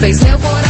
Fez meu coração.